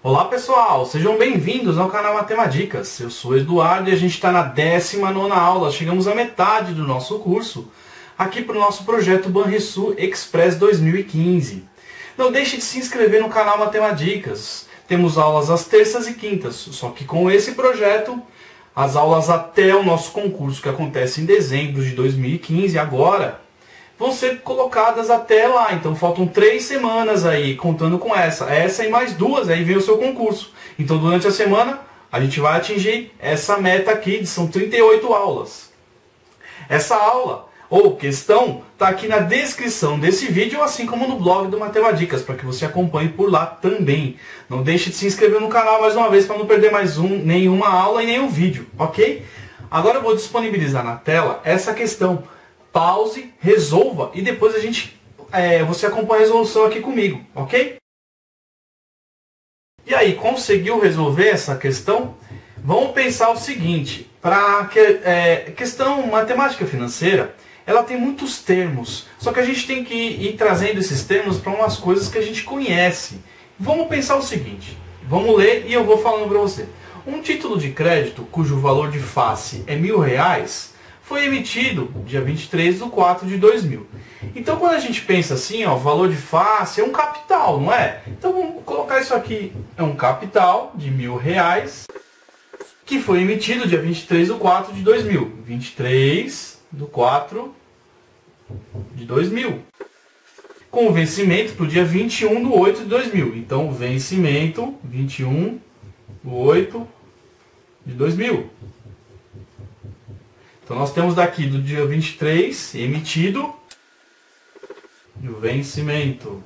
Olá pessoal, sejam bem-vindos ao canal Matemáticas. Eu sou Eduardo e a gente está na 19 aula, chegamos à metade do nosso curso, aqui para o nosso projeto Banrisul Express 2015. Não deixe de se inscrever no canal Matemáticas. Temos aulas às terças e quintas, só que com esse projeto, as aulas até o nosso concurso que acontece em dezembro de 2015, agora, vão ser colocadas até lá. Então faltam três semanas aí, contando com essa. Essa e mais duas, aí vem o seu concurso. Então durante a semana a gente vai atingir essa meta aqui, são 38 aulas. Essa aula ou questão está aqui na descrição desse vídeo, assim como no blog do Matemáticas, para que você acompanhe por lá também. Não deixe de se inscrever no canal mais uma vez para não perder mais um, nenhuma aula e nenhum vídeo, ok? Agora eu vou disponibilizar na tela essa questão pause, resolva e depois a gente é, você acompanha a resolução aqui comigo, ok? E aí, conseguiu resolver essa questão? Vamos pensar o seguinte, para que, é, questão matemática financeira, ela tem muitos termos, só que a gente tem que ir trazendo esses termos para umas coisas que a gente conhece. Vamos pensar o seguinte, vamos ler e eu vou falando para você. Um título de crédito cujo valor de face é mil reais foi emitido dia 23 de 4 de 2000. Então quando a gente pensa assim, o valor de face é um capital, não é? Então vamos colocar isso aqui, é um capital de mil reais, que foi emitido dia 23 de 4 de 2000. 23 do 4 de 2000. Com o vencimento para o dia 21 do 8 de 2000. Então vencimento 21 do 8 de 2000. Então nós temos daqui do dia 23 emitido o vencimento.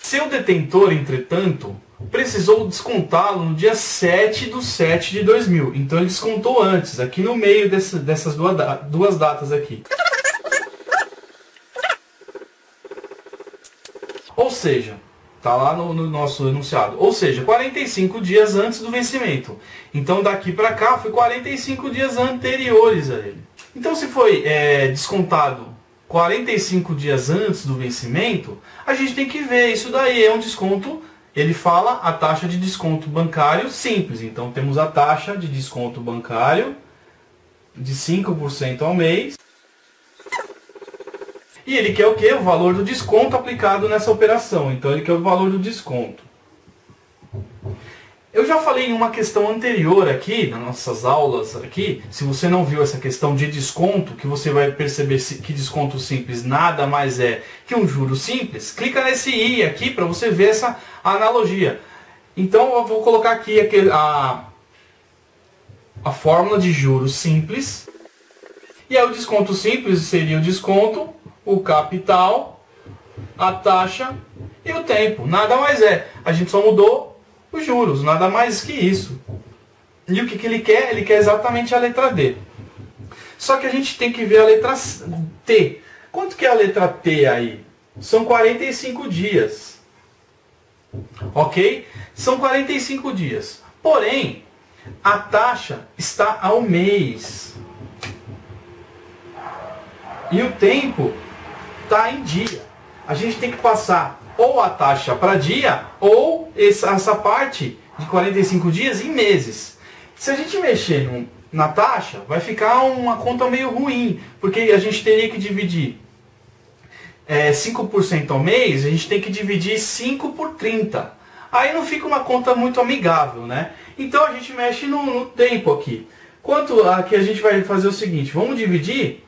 Seu detentor, entretanto, precisou descontá-lo no dia 7 do 7 de 2000. Então ele descontou antes, aqui no meio desse, dessas duas, duas datas aqui. Ou seja, Está lá no, no, nosso enunciado. Ou seja, 45 dias antes do vencimento. Então daqui para cá foi 45 dias anteriores a ele. Então se foi é, descontado 45 dias antes do vencimento, a gente tem que ver isso daí. É um desconto, ele fala a taxa de desconto bancário simples. Então temos a taxa de desconto bancário de 5% ao mês e ele quer o quê? O valor do desconto aplicado nessa operação. Então ele quer o valor do desconto. Eu já falei em uma questão anterior aqui, nas nossas aulas aqui, se você não viu essa questão de desconto, que você vai perceber que desconto simples nada mais é que um juro simples, clica nesse i aqui para você ver essa analogia. Então eu vou colocar aqui a, a fórmula de juros simples, e aí o desconto simples seria o desconto o capital, a taxa e o tempo. Nada mais é. A gente só mudou os juros, nada mais que isso. E o que, que ele quer? Ele quer exatamente a letra D. Só que a gente tem que ver a letra T. Quanto que é a letra T aí? São 45 dias. Ok? São 45 dias. Porém, a taxa está ao mês. E o tempo está em dia. A gente tem que passar ou a taxa para dia ou essa, parte de 45 dias em meses. Se a gente mexer na taxa, vai ficar uma conta meio ruim, porque a gente teria que dividir é, 5% ao mês, a gente tem que dividir 5 por 30. Aí não fica uma conta muito amigável, né? Então a gente mexe no, no tempo aqui. Quanto aqui a gente vai fazer o seguinte, vamos dividir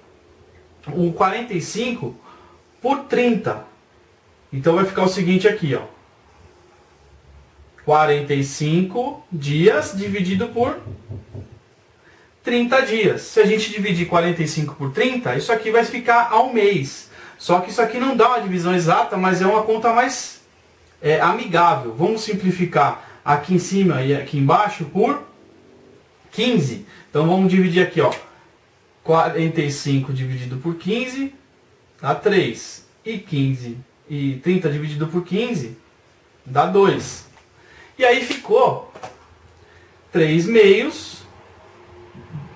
o 45 por 30. Então vai ficar o seguinte aqui, ó. 45 dias dividido por 30 dias. Se a gente dividir 45 por 30, isso aqui vai ficar ao mês. Só que isso aqui não dá uma divisão exata, mas é uma conta mais é, amigável. Vamos simplificar aqui em cima e aqui embaixo por 15. Então vamos dividir aqui, ó. 45 dividido por 15 dá 3. E 15 e 30 dividido por 15 dá 2. E aí ficou 3 meios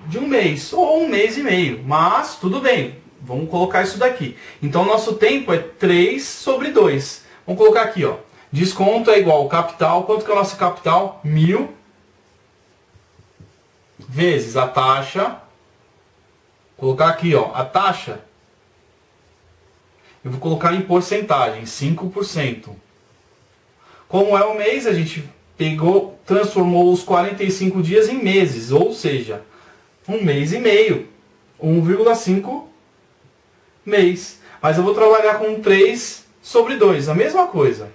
de um mês, ou um mês e meio. Mas tudo bem, vamos colocar isso daqui. Então nosso tempo é 3 sobre 2. Vamos colocar aqui, ó. Desconto é igual ao capital. Quanto que é o nosso capital? Mil vezes a taxa. Vou colocar aqui, ó, a taxa. Eu vou colocar em porcentagem, 5%. Como é o mês, a gente pegou, transformou os 45 dias em meses, ou seja, um mês e meio, 1,5 mês. Mas eu vou trabalhar com 3 sobre 2, a mesma coisa.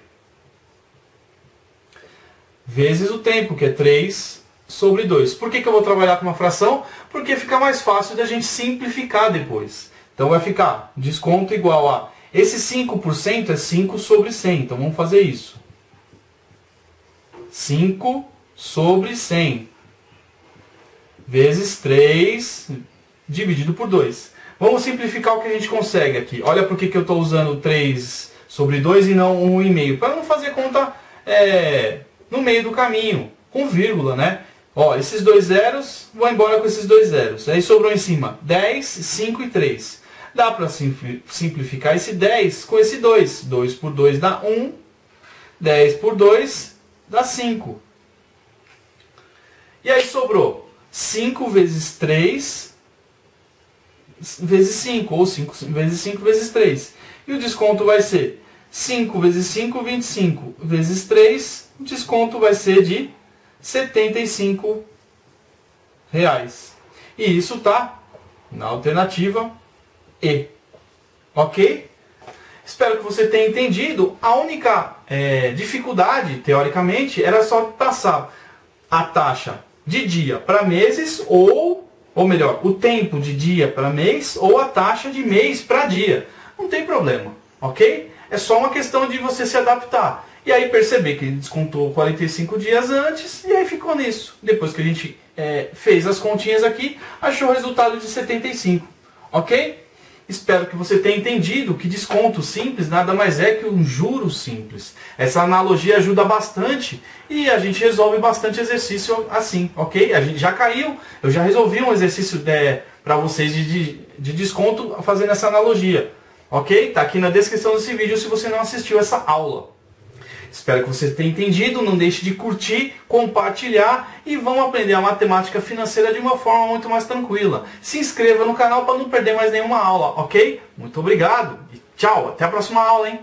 Vezes o tempo, que é 3 sobre 2. Por que, que eu vou trabalhar com uma fração? Porque fica mais fácil da gente simplificar depois. Então vai ficar desconto igual a... Esse 5% é 5 sobre 100, então vamos fazer isso. 5 sobre 100 vezes 3 dividido por 2. Vamos simplificar o que a gente consegue aqui. Olha por que, eu estou usando 3 sobre 2 e não 1,5. Para não fazer conta é, no meio do caminho, com vírgula, né? Ó, esses dois zeros, vou embora com esses dois zeros. Aí sobrou em cima 10, 5 e 3. Dá para simplificar esse 10 com esse 2. 2 por 2 dá 1. 10 por 2 dá 5. E aí sobrou 5 vezes 3 vezes 5, ou 5 vezes 5 vezes 3. E o desconto vai ser 5 vezes 5, 25, vezes 3, o desconto vai ser de 75 reais. E isso está na alternativa E. Ok? Espero que você tenha entendido. A única é, dificuldade, teoricamente, era só passar a taxa de dia para meses ou, ou melhor, o tempo de dia para mês ou a taxa de mês para dia. Não tem problema, ok? É só uma questão de você se adaptar. E aí perceber que ele descontou 45 dias antes e aí ficou nisso. Depois que a gente é, fez as continhas aqui, achou o resultado de 75, ok? Espero que você tenha entendido que desconto simples nada mais é que um juro simples. Essa analogia ajuda bastante e a gente resolve bastante exercício assim, ok? A gente já caiu, eu já resolvi um exercício é, para vocês de, de, de desconto fazendo essa analogia, ok? Tá aqui na descrição desse vídeo se você não assistiu essa aula. Espero que você tenha entendido, não deixe de curtir, compartilhar e vão aprender a matemática financeira de uma forma muito mais tranquila. Se inscreva no canal para não perder mais nenhuma aula, ok? Muito obrigado e tchau, até a próxima aula, hein?